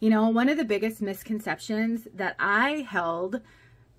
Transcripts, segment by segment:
You know, one of the biggest misconceptions that I held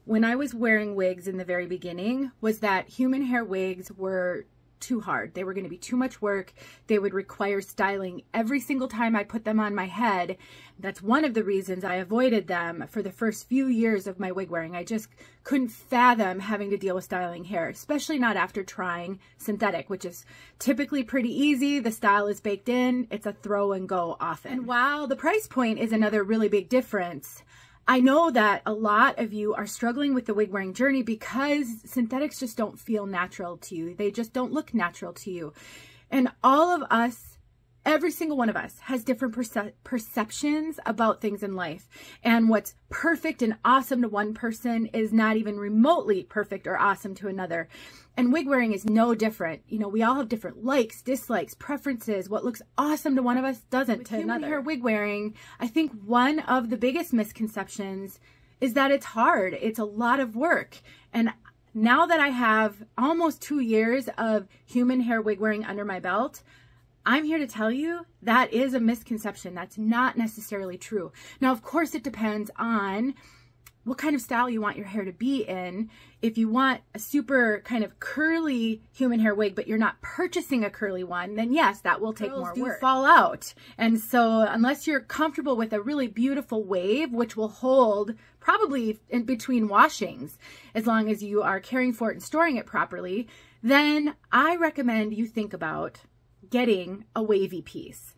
when I was wearing wigs in the very beginning was that human hair wigs were too hard. They were going to be too much work. They would require styling every single time I put them on my head. That's one of the reasons I avoided them for the first few years of my wig wearing. I just couldn't fathom having to deal with styling hair, especially not after trying synthetic, which is typically pretty easy. The style is baked in. It's a throw and go often. And while the price point is another really big difference, I know that a lot of you are struggling with the wig wearing journey because synthetics just don't feel natural to you. They just don't look natural to you. And all of us every single one of us has different perce perceptions about things in life. And what's perfect and awesome to one person is not even remotely perfect or awesome to another. And wig wearing is no different. You know, we all have different likes, dislikes, preferences. What looks awesome to one of us doesn't With to another. Hair wig wearing, I think one of the biggest misconceptions is that it's hard. It's a lot of work. And now that I have almost two years of human hair wig wearing under my belt, I'm here to tell you that is a misconception. That's not necessarily true. Now, of course, it depends on what kind of style you want your hair to be in. If you want a super kind of curly human hair wig, but you're not purchasing a curly one, then yes, that will take Curls more do work. fall out. And so unless you're comfortable with a really beautiful wave, which will hold probably in between washings, as long as you are caring for it and storing it properly, then I recommend you think about getting a wavy piece.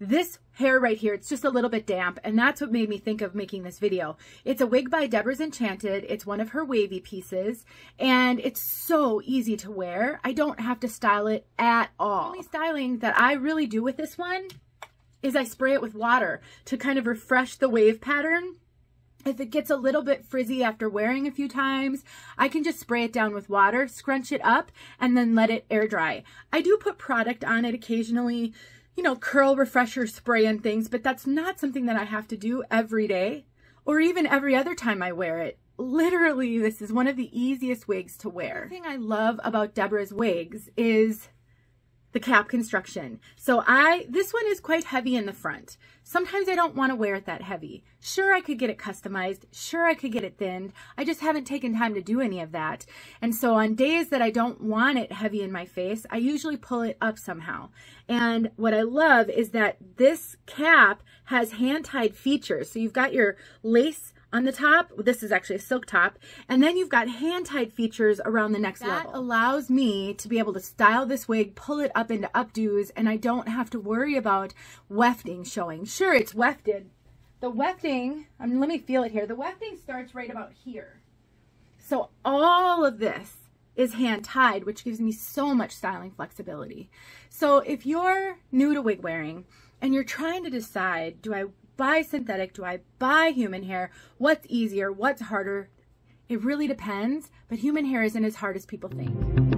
This hair right here, it's just a little bit damp, and that's what made me think of making this video. It's a wig by Debra's Enchanted. It's one of her wavy pieces, and it's so easy to wear. I don't have to style it at all. The only styling that I really do with this one is I spray it with water to kind of refresh the wave pattern if it gets a little bit frizzy after wearing a few times, I can just spray it down with water, scrunch it up, and then let it air dry. I do put product on it occasionally, you know, curl refresher spray and things, but that's not something that I have to do every day or even every other time I wear it. Literally, this is one of the easiest wigs to wear. The thing I love about Debra's wigs is the cap construction. So I, this one is quite heavy in the front. Sometimes I don't want to wear it that heavy. Sure, I could get it customized. Sure, I could get it thinned. I just haven't taken time to do any of that. And so on days that I don't want it heavy in my face, I usually pull it up somehow. And what I love is that this cap has hand-tied features. So you've got your lace on the top. This is actually a silk top. And then you've got hand-tied features around the next that level. That allows me to be able to style this wig, pull it up into updos, and I don't have to worry about wefting showing. Sure, it's wefted. The wefting, I mean, let me feel it here. The wefting starts right about here. So all of this is hand tied, which gives me so much styling flexibility. So if you're new to wig wearing and you're trying to decide, do I buy synthetic? Do I buy human hair? What's easier? What's harder? It really depends, but human hair isn't as hard as people think.